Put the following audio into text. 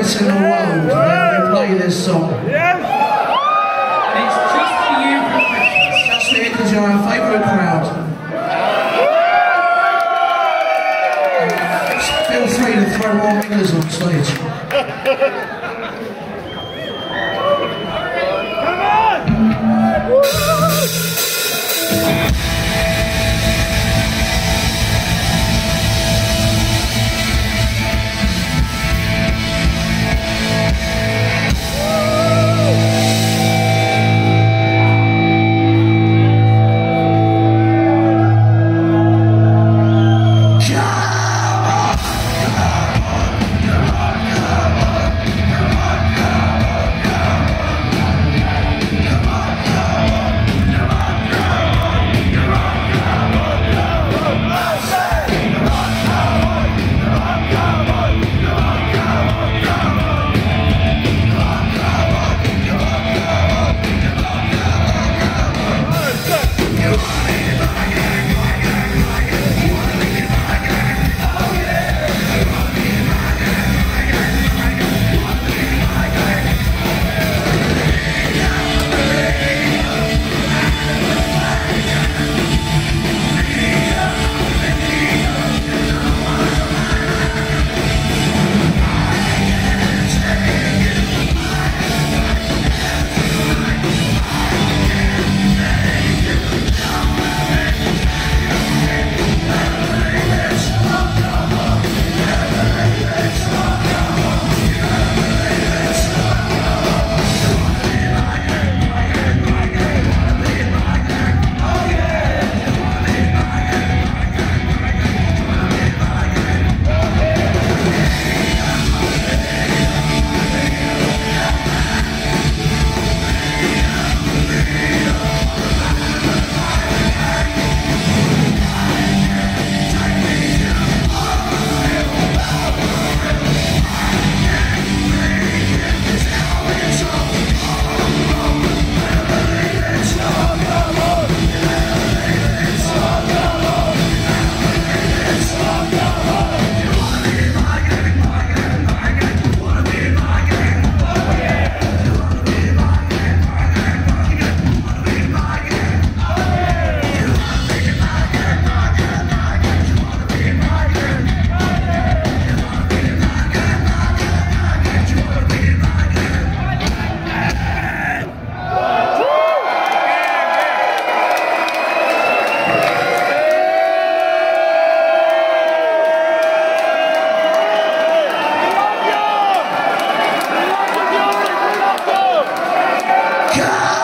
place in the world where they play this song. And it's just for you professionals. Just here because you're our favourite crowd. Feel free to throw more fingers on stage. Come on! God.